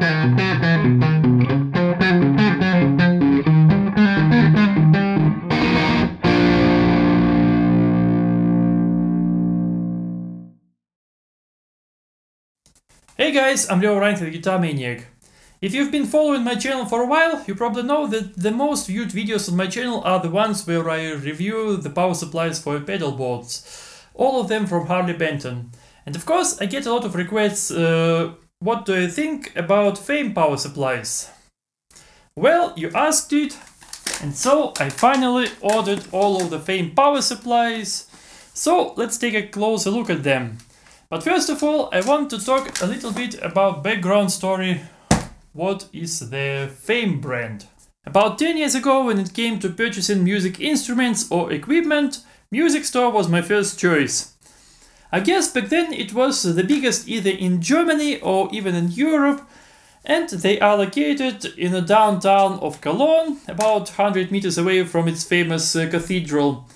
Hey guys, I'm Leo Reinhardt, the Guitar Maniac. If you've been following my channel for a while, you probably know that the most viewed videos on my channel are the ones where I review the power supplies for pedal boards, all of them from Harley Benton. And of course, I get a lot of requests, uh, what do I think about Fame power supplies? Well, you asked it, and so I finally ordered all of the Fame power supplies. So let's take a closer look at them. But first of all, I want to talk a little bit about background story. What is the Fame brand? About 10 years ago, when it came to purchasing music instruments or equipment, Music Store was my first choice. I guess back then it was the biggest either in Germany or even in Europe, and they are located in the downtown of Cologne, about 100 meters away from its famous uh, cathedral.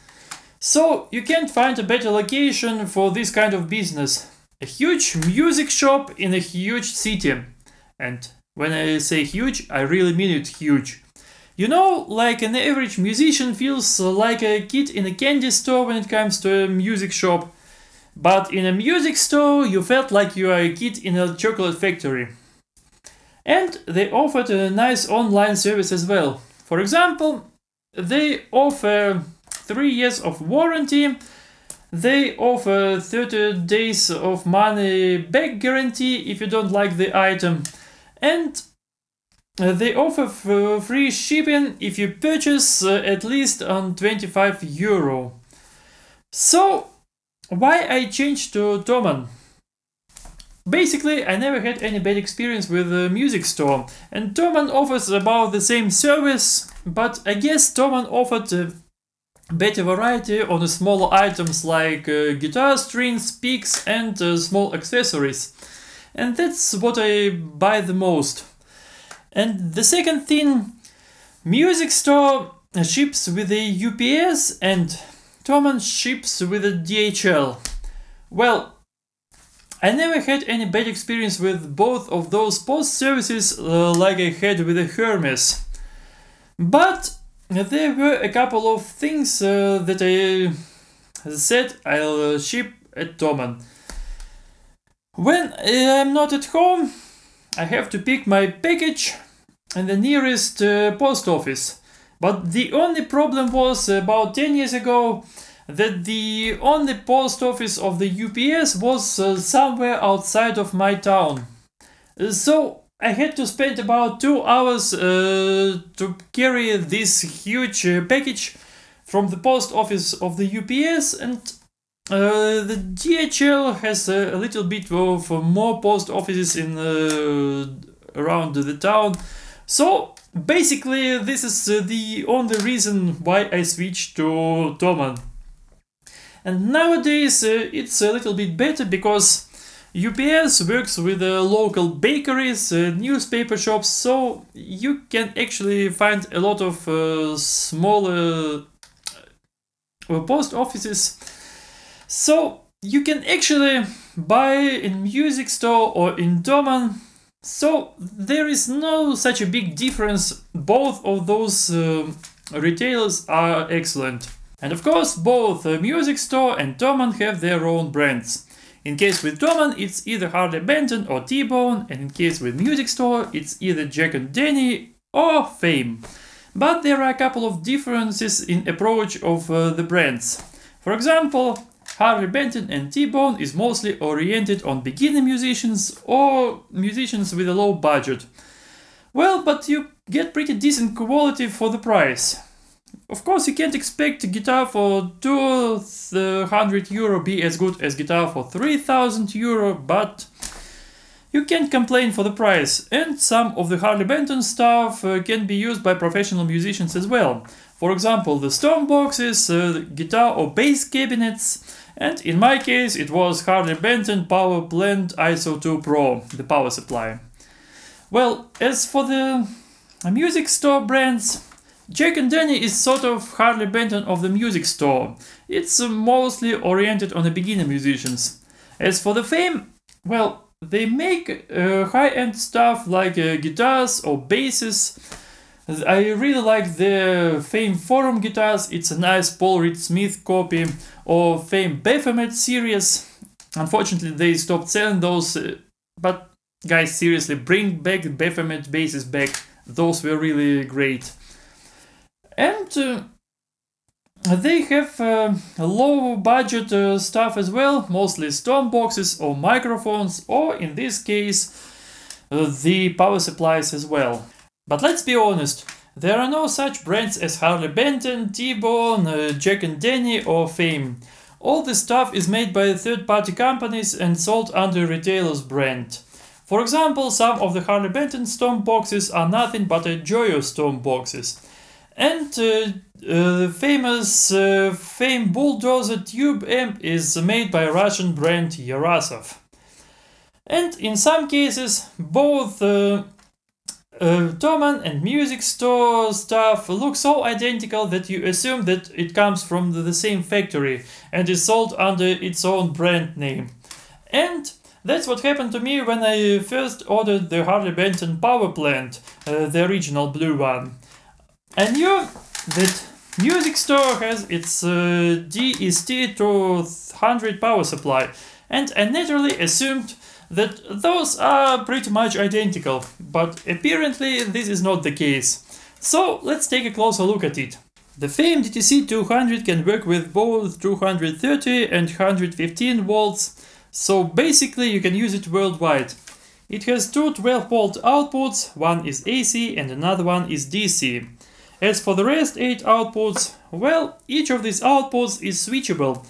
So you can't find a better location for this kind of business. A huge music shop in a huge city. And when I say huge, I really mean it huge. You know, like an average musician feels like a kid in a candy store when it comes to a music shop. But in a music store, you felt like you are a kid in a chocolate factory. And they offered a nice online service as well. For example, they offer 3 years of warranty. They offer 30 days of money back guarantee if you don't like the item. And they offer free shipping if you purchase uh, at least on 25 euro. So, why I changed to Thomann? Basically, I never had any bad experience with the music store, and Thomann offers about the same service, but I guess Thomann offered a better variety on the smaller items like uh, guitar strings, picks and uh, small accessories. And that's what I buy the most. And the second thing, music store ships with the UPS and Thomann ships with the DHL. Well, I never had any bad experience with both of those post services uh, like I had with the Hermes. But there were a couple of things uh, that I said I'll uh, ship at Thomann. When I'm not at home, I have to pick my package in the nearest uh, post office. But the only problem was about 10 years ago that the only post office of the UPS was uh, somewhere outside of my town. So I had to spend about two hours uh, to carry this huge uh, package from the post office of the UPS and uh, the DHL has a, little bit of more post offices in uh, around the town. So basically this is uh, the only reason why I switched to Thomann. And nowadays uh, it's a little bit better because UPS works with uh, local bakeries, newspaper shops, so you can actually find a lot of uh, smaller post offices. So you can actually buy in music store or in Thomann. So there is no such a big difference. Both of those uh, retailers are excellent. And of course, both music store and Thomann have their own brands. In case with Thomann, it's either Harley Benton or T-Bone, and in case with Music Store, it's either Jack and Denny or Fame. But there are a couple of differences in approach of uh, the brands. For example, Harley Benton and T-Bone is mostly oriented on beginner musicians or musicians with a low budget. Well, but you get pretty decent quality for the price. Of course, you can't expect a guitar for 200 euro be as good as guitar for 3000 euro, but you can't complain for the price. And some of the Harley Benton stuff uh, can be used by professional musicians as well. For example, the Stomp boxes, uh, guitar or bass cabinets, and in my case it was Harley Benton Power Plant ISO 2 Pro, the power supply. Well, as for the music store brands, Jack and Denny is sort of Harley Benton of the music store. It's uh, mostly oriented on the beginner musicians. As for the fame, well, they make uh, high-end stuff like uh, guitars or basses. I really like the Fame Forum guitars, it's a nice Paul Reed Smith copy, or Fame Baphomet series. Unfortunately, they stopped selling those, uh, but guys, seriously, bring back Baphomet basses back. Those were really great. And uh, they have uh, low budget uh, stuff as well, mostly stomp boxes or microphones, or in this case, uh, the power supplies as well. But let's be honest, there are no such brands as Harley Benton, T-Bone, uh, Jack and Denny or Fame. All this stuff is made by third-party companies and sold under retailer's brand. For example, some of the Harley Benton stomp boxes are nothing but a Joyo stomp boxes. And uh, uh, famous uh, Fame Bulldozer Tube amp is made by Russian brand Yerasov. And in some cases, both uh, uh, Thomann and music store stuff look so identical that you assume that it comes from the, the same factory and is sold under its own brand name. And that's what happened to me when I first ordered the Harley Benton power plant, uh, the original blue one. I knew that Music Store has its uh, DST 200 power supply, and I naturally assumed that those are pretty much identical, but apparently this is not the case. So let's take a closer look at it. The Fame DTC 200 can work with both 230 and 115 volts, so basically you can use it worldwide. It has two 12 volt outputs, one is AC and another one is DC. As for the rest 8 outputs, well, each of these outputs is switchable.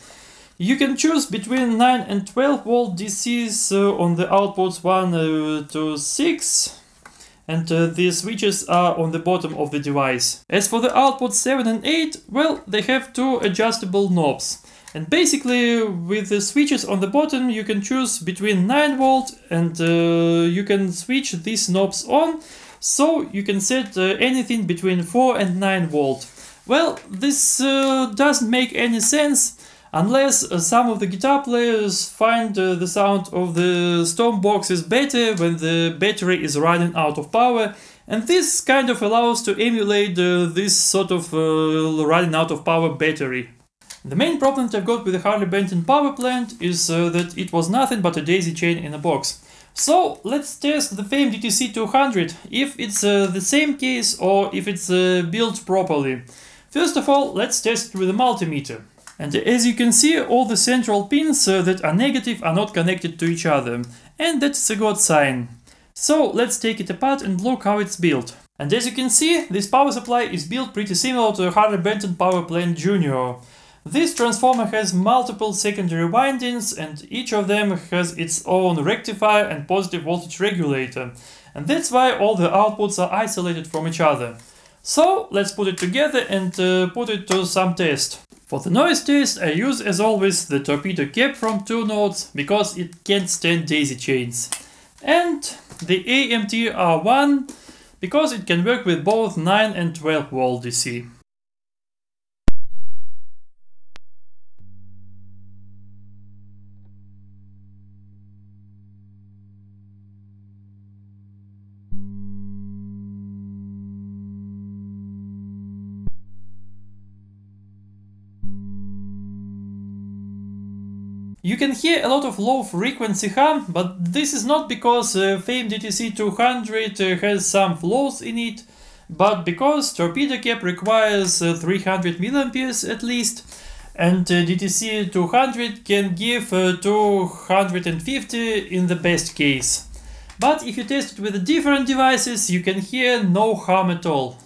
You can choose between 9 and 12 volt DCs uh, on the outputs 1 uh, to 6 and uh, the switches are on the bottom of the device. As for the outputs 7 and 8, well, they have two adjustable knobs. And basically, with the switches on the bottom, you can choose between 9 volt and uh, you can switch these knobs on so you can set uh, anything between 4 and 9 volt. Well, this uh, doesn't make any sense unless uh, some of the guitar players find uh, the sound of the stomp boxes better when the battery is running out of power and this kind of allows to emulate uh, this sort of uh, running out of power battery. The main problem that I've got with the Harley Benton power plant is that it was nothing but a daisy chain in a box. So let's test the Fame DTC 200 if it's uh, the same case or if it's uh, built properly. First of all, let's test it with a multimeter. And as you can see, all the central pins uh, that are negative are not connected to each other. And that's a good sign. So let's take it apart and look how it's built. And as you can see, this power supply is built pretty similar to a Harley Benton Power Plant Junior. This transformer has multiple secondary windings and each of them has its own rectifier and positive voltage regulator. And that's why all the outputs are isolated from each other. So let's put it together and uh, put it to some test. For the noise test I use as always the Torpedo CAB from Two notes because it can't stand daisy chains. And the AMT R1 because it can work with both 9 and 12 volt DC. You can hear a lot of low frequency hum, but this is not because uh, Fame DTC 200 uh, has some flaws in it, but because Torpedo CAB requires uh, 300 milliamperes at least, and uh, DTC 200 can give uh, 250 in the best case. But if you test it with different devices, you can hear no hum at all.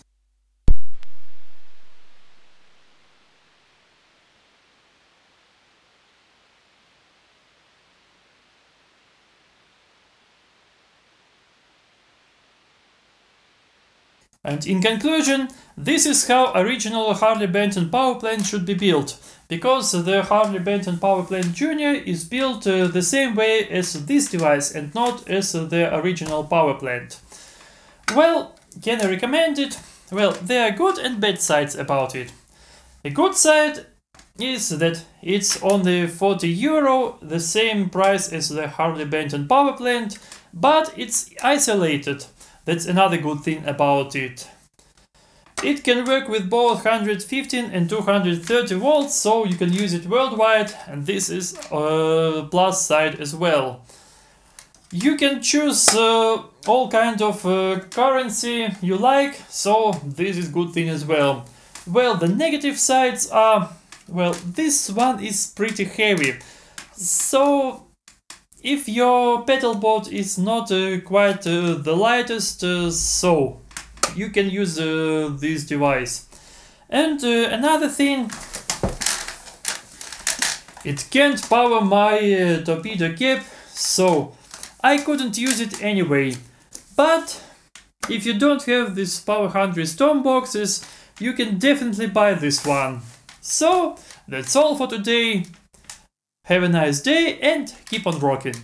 And in conclusion, this is how original Harley Benton power plant should be built, because the Harley Benton power plant Junior is built uh, the same way as this device and not as the original power plant. Well, can I recommend it? Well, there are good and bad sides about it. A good side is that it's only 40 euro, the same price as the Harley Benton power plant, but it's isolated. That's another good thing about it. It can work with both 115 and 230 volts, so you can use it worldwide, and this is a plus side as well. You can choose uh, all kind of uh, currency you like, so this is good thing as well. Well, the negative sides are, well, this one is pretty heavy. So, if your pedal board is not uh, quite uh, the lightest, uh, so you can use uh, this device. And uh, another thing, it can't power my uh, Torpedo CAB, so I couldn't use it anyway. But if you don't have these Power Hungry Stomp boxes, you can definitely buy this one. So that's all for today. Have a nice day and keep on rocking.